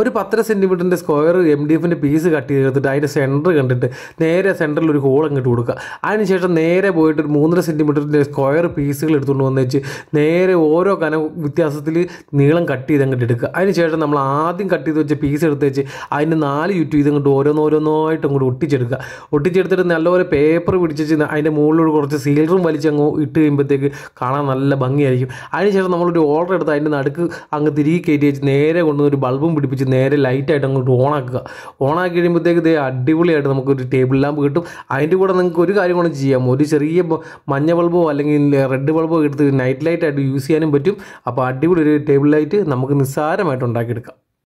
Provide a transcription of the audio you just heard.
ഒരു പത്തര സെന്റിമീറ്ററിന്റെ സ്ക്വയർ എം ഡി എഫിന്റെ പീസ് കട്ട് ചെയ്തെടുത്തിട്ട് അതിന്റെ സെന്റർ കണ്ടിട്ട് നേരെ സെന്ററിൽ ഒരു ഹോൾ അങ്ങോട്ട് കൊടുക്കുക. അതിനുശേഷം നേരെ പോയിട്ട് ഒരു മൂന്നര സെന്റിമീറ്ററിന്റെ സ്ക്വയർ പീസുകൾ എടുത്തുകൊണ്ട് വന്ന് വെച്ച് നേരെ ഓരോ കന വ്യത്യാസത്തിൽ നീളം കട്ട് ചെയ്ത് അങ്ങോട്ട് എടുക്കുക. അതിനുശേഷം നമ്മൾ ആദ്യം കട്ട് ചെയ്ത് വെച്ച പീസ് എടുത്ത് വെച്ച് അതിന് നാല് ചുറ്റും ഇതങ്ങോട്ട് ഓരോന്നോരോന്നായിട്ട് അങ്ങോട്ട് ഒട്ടിച്ചെടുക്കുക. ഒട്ടിച്ചെടുത്തിട്ട് നല്ലപോലെ പേപ്പർ പിടിച്ച് അതിന്റെ മുകളിലൂടെ കുറച്ച് സീലറും വലിച്ച് അങ്ങ് ഇട്ട് കഴിയുമ്പോഴത്തേക്ക് കാണാൻ നല്ല ഭംഗിയായിരിക്കും. അതിനുശേഷം നമ്മളൊരു ഓർഡർ എടുത്ത് അതിന്റെ നടുക്ക് അങ്ങ് തിരികെ കയറ്റി വെച്ച് നേരെ കൊണ്ടുവന്ന് ഒരു ബൾബും പിടിപ്പിച്ച് നേരെ ലൈറ്റായിട്ട് അങ്ങോട്ട് ഓണാക്കുക ഓണാക്കി കഴിയുമ്പോഴത്തേക്ക് ഇതേ അടിപൊളിയായിട്ട് നമുക്കൊരു ടേബിൾ ലാമ്പ് കിട്ടും. അതിന്റെ കൂടെ നിങ്ങൾക്ക് ഒരു കാര്യം കൂടെ ചെയ്യാം. ഒരു ചെറിയ മഞ്ഞ ബൾബോ അല്ലെങ്കിൽ റെഡ് ബൾബോ എടുത്ത് നൈറ്റ് ലൈറ്റായിട്ട് യൂസ് ചെയ്യാനും പറ്റും. അപ്പോൾ അടിപൊളി ഒരു ടേബിൾ ലൈറ്റ് നമുക്ക് നിസ്സാരമായിട്ട് ഉണ്ടാക്കിയെടുക്കാം.